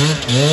Mm-hmm.